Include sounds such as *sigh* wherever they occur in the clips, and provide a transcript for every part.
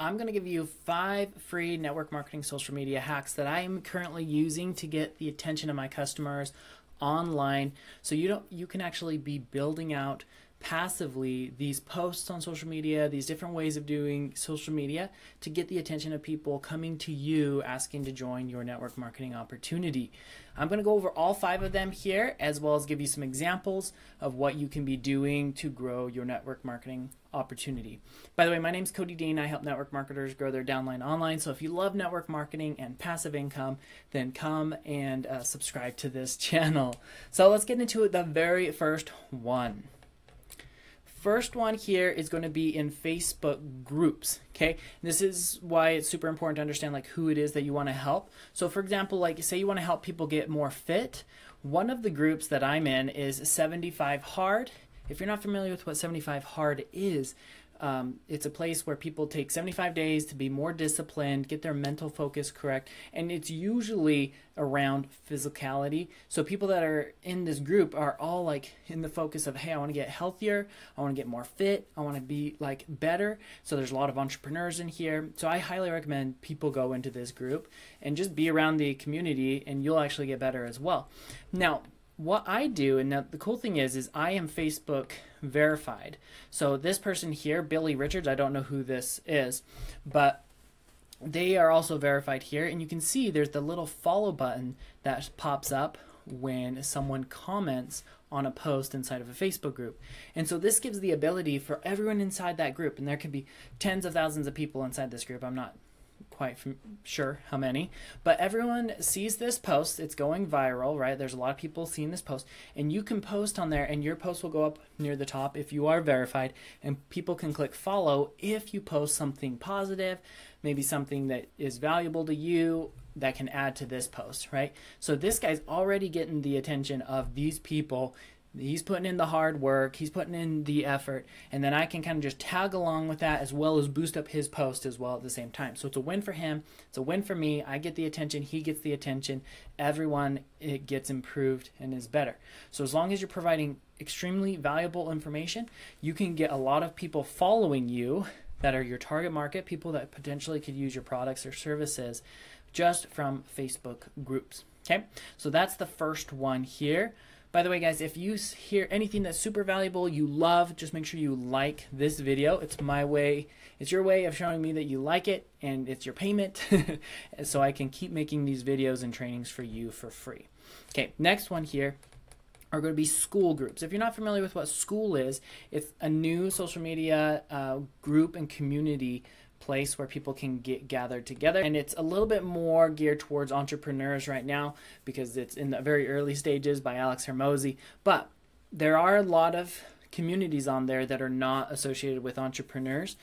I'm going to give you five free network marketing social media hacks that I am currently using to get the attention of my customers online. So you don't you can actually be building out passively these posts on social media, these different ways of doing social media to get the attention of people coming to you asking to join your network marketing opportunity. I'm going to go over all five of them here as well as give you some examples of what you can be doing to grow your network marketing opportunity. By the way, my name is Cody Dean. I help network marketers grow their downline online. So if you love network marketing and passive income, then come and uh, subscribe to this *laughs* channel. So let's get into the very first one. First one here is going to be in Facebook groups. Okay, this is why it's super important to understand like who it is that you want to help. So, for example, like say you want to help people get more fit. One of the groups that I'm in is 75 Hard. If you're not familiar with what 75 Hard is, um, it's a place where people take 75 days to be more disciplined, get their mental focus correct, and it's usually around physicality. So people that are in this group are all like in the focus of, hey, I want to get healthier, I want to get more fit, I want to be like better. So there's a lot of entrepreneurs in here. So I highly recommend people go into this group and just be around the community, and you'll actually get better as well. Now, what I do, and the cool thing is, is I am Facebook verified. So this person here, Billy Richards, I don't know who this is, but they are also verified here. And you can see there's the little follow button that pops up when someone comments on a post inside of a Facebook group. And so this gives the ability for everyone inside that group, and there could be tens of thousands of people inside this group. I'm not quite sure how many, but everyone sees this post. It's going viral, right? There's a lot of people seeing this post, and you can post on there, and your post will go up near the top if you are verified, and people can click follow if you post something positive, maybe something that is valuable to you that can add to this post, right? So this guy's already getting the attention of these people He's putting in the hard work, he's putting in the effort, and then I can kind of just tag along with that as well as boost up his post as well at the same time. So it's a win for him, it's a win for me. I get the attention, he gets the attention, everyone it gets improved and is better. So as long as you're providing extremely valuable information, you can get a lot of people following you that are your target market, people that potentially could use your products or services just from Facebook groups. Okay? So that's the first one here. By the way, guys, if you hear anything that's super valuable, you love, just make sure you like this video. It's my way, it's your way of showing me that you like it, and it's your payment, *laughs* so I can keep making these videos and trainings for you for free. Okay, next one here are going to be Skool groups. If you're not familiar with what Skool is, it's a new social media uh, group and community place where people can get gathered together. And it's a little bit more geared towards entrepreneurs right now because it's in the very early stages by Alex Hormozi. But there are a lot of communities on there that are not associated with entrepreneurs.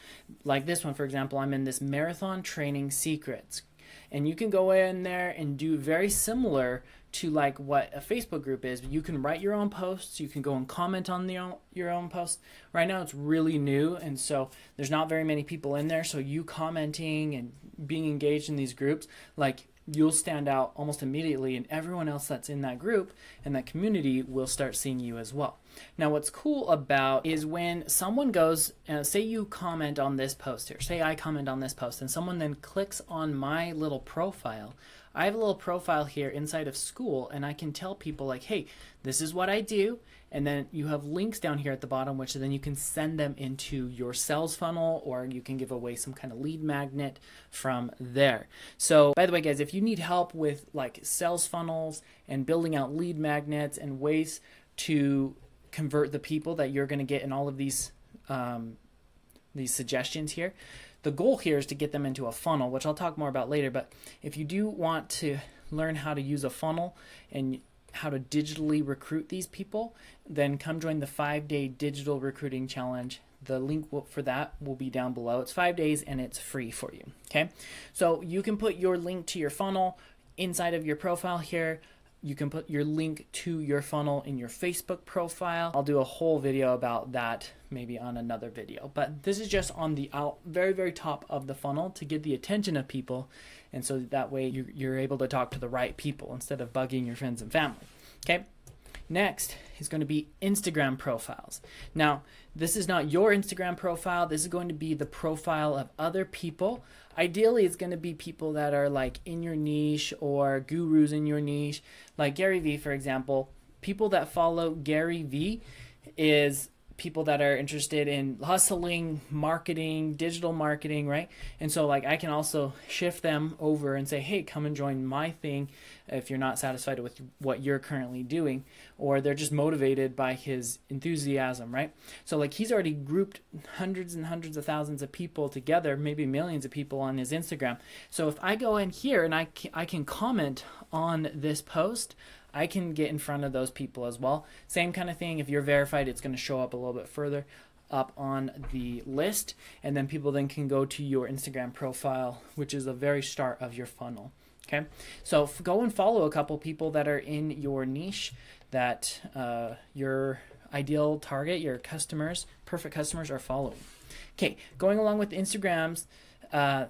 Like this one, for example, I'm in this Marathon Training Secrets. And you can go in there and do very similar to like what a Facebook group is. You can write your own posts. You can go and comment on the, your own posts. Right now, it's really new, and so there's not very many people in there. So you commenting and being engaged in these groups, like you'll stand out almost immediately, and everyone else that's in that group and that community will start seeing you as well. Now, what's cool about is when someone goes, uh, say you comment on this post here, say I comment on this post, and someone then clicks on my little profile. I have a little profile here inside of Skool and I can tell people, like, hey, this is what I do. And then you have links down here at the bottom, which then you can send them into your sales funnel, or you can give away some kind of lead magnet from there. So, by the way, guys, if you need help with like sales funnels and building out lead magnets and ways to convert the people that you're going to get in all of these um, these suggestions here, the goal here is to get them into a funnel, which I'll talk more about later. But if you do want to learn how to use a funnel and how to digitally recruit these people, then come join the five day digital recruiting challenge. The link for that will be down below. It's five days and it's free for you. Okay, so you can put your link to your funnel inside of your profile here. You can put your link to your funnel in your Facebook profile. I'll do a whole video about that maybe on another video. But this is just on the out, very, very top of the funnel to get the attention of people. And so that way you, you're able to talk to the right people instead of bugging your friends and family. Okay. Next is going to be Instagram profiles. Now, this is not your Instagram profile. This is going to be the profile of other people. Ideally, it's going to be people that are like in your niche or gurus in your niche, like Gary Vee, for example. People that follow Gary Vee is people that are interested in hustling, marketing, digital marketing, right? And so like I can also shift them over and say, "Hey, come and join my thing if you're not satisfied with what you're currently doing or they're just motivated by his enthusiasm, right? So like he's already grouped hundreds and hundreds of thousands of people together, maybe millions of people on his Instagram. So if I go in here and I can, I can comment on this post, I can get in front of those people as well. Same kind of thing. If you're verified, it's going to show up a little bit further up on the list. And then people then can go to your Instagram profile, which is the very start of your funnel. Okay. So go and follow a couple people that are in your niche that uh, your ideal target, your customers, perfect customers are following. Okay. Going along with Instagram's. Uh,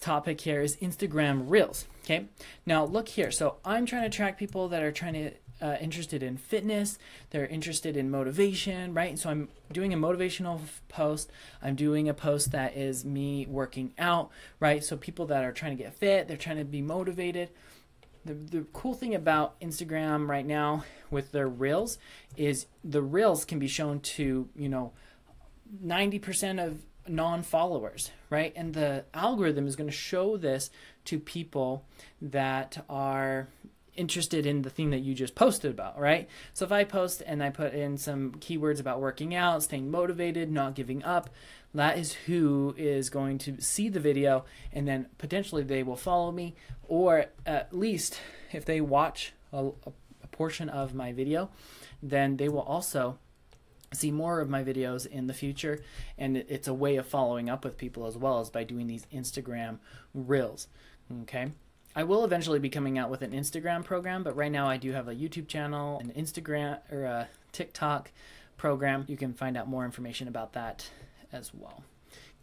topic here is Instagram Reels. Okay, now look here. So I'm trying to track people that are trying to uh, interested in fitness. They're interested in motivation, right? So I'm doing a motivational post. I'm doing a post that is me working out, right? So people that are trying to get fit, they're trying to be motivated. The, the cool thing about Instagram right now with their reels is the reels can be shown to, you know, 90% of non-followers, right? And the algorithm is going to show this to people that are interested in the thing that you just posted about, right? So if I post and I put in some keywords about working out, staying motivated, not giving up, that is who is going to see the video and then potentially they will follow me or at least if they watch a, a portion of my video, then they will also see more of my videos in the future and it's a way of following up with people as well as by doing these Instagram reels okay? I will eventually be coming out with an Instagram program but right now I do have a YouTube channel an Instagram or a TikTok program. You can find out more information about that as well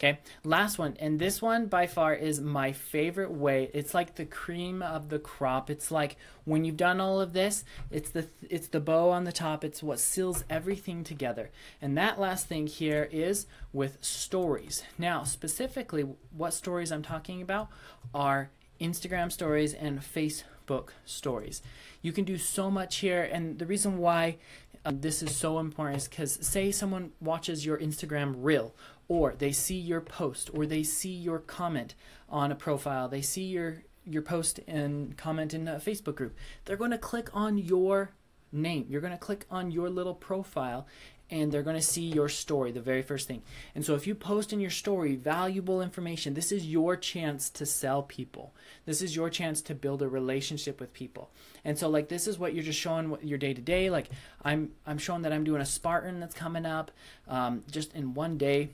Okay, last one, and this one by far is my favorite way. It's like the cream of the crop. It's like when you've done all of this, it's the it's the bow on the top. It's what seals everything together. And that last thing here is with stories. Now, specifically, what stories I'm talking about are Instagram stories and Facebook stories. You can do so much here, and the reason why um, this is so important is because say someone watches your Instagram reel or they see your post or they see your comment on a profile they see your your post and comment in a facebook group they're going to click on your name you're going to click on your little profile and they're going to see your story the very first thing. And so if you post in your story valuable information this is your chance to sell people. This is your chance to build a relationship with people. And so like this is what you're just showing your day to day like i'm i'm showing that i'm doing a spartan that's coming up um, just in one day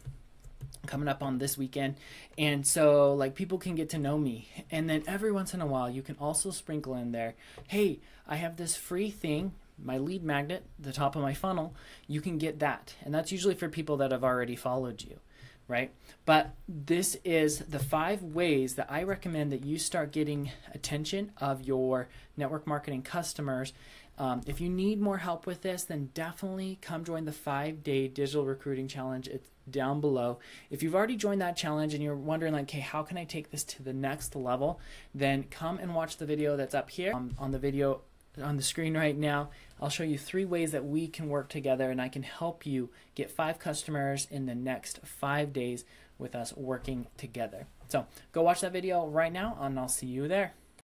coming up on this weekend. And so like people can get to know me. And then every once in a while you can also sprinkle in there hey i have this free thing my lead magnet the top of my funnel. You can get that. And that's usually for people that have already followed you right but this is the five ways that i recommend that you start getting attention of your network marketing customers um, if you need more help with this, then definitely come join the five day digital recruiting challenge. It's down below. If you've already joined that challenge and you're wondering, like, okay, how can I take this to the next level? Then come and watch the video that's up here um, on the video on the screen right now. I'll show you three ways that we can work together and I can help you get five customers in the next five days with us working together. So go watch that video right now and I'll see you there.